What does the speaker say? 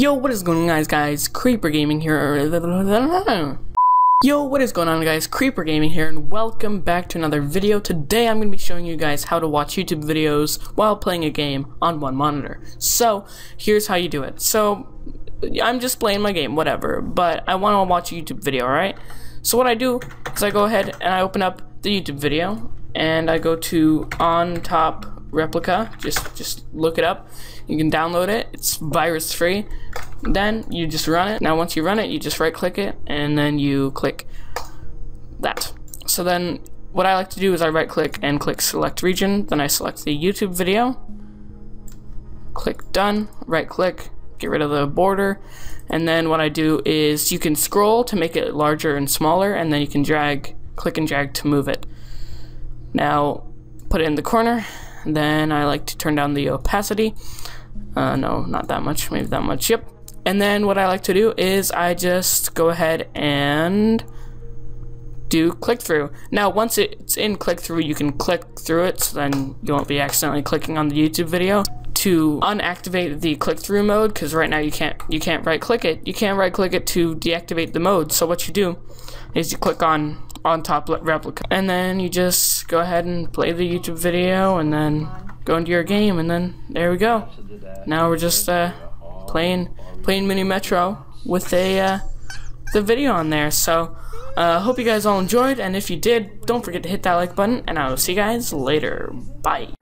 Yo, what is going on guys, guys? Creeper Gaming here. Yo, what is going on guys? Creeper Gaming here and welcome back to another video. Today I'm going to be showing you guys how to watch YouTube videos while playing a game on one monitor. So, here's how you do it. So, I'm just playing my game, whatever, but I want to watch a YouTube video, alright? So what I do is I go ahead and I open up the YouTube video and I go to on top replica. Just just look it up. You can download it. It's virus free. Then you just run it. Now once you run it you just right click it and then you click that. So then what I like to do is I right click and click select region. Then I select the YouTube video. Click done. Right click get rid of the border. And then what I do is you can scroll to make it larger and smaller and then you can drag click and drag to move it. Now put it in the corner then I like to turn down the opacity. Uh, no, not that much, maybe that much, yep. And then what I like to do is I just go ahead and do click through. Now once it's in click through you can click through it so then you won't be accidentally clicking on the YouTube video. To unactivate the click through mode because right now you can't you can't right click it. You can't right click it to deactivate the mode. So what you do is you click on OnTopReplica. And then you just go ahead and play the YouTube video and then go into your game and then there we go. Now we're just uh, playing playing Mini Metro with a uh, the video on there. So uh, hope you guys all enjoyed and if you did, don't forget to hit that like button and I will see you guys later. Bye.